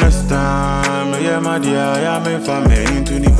Next time, yeah, my dear, I am in family into the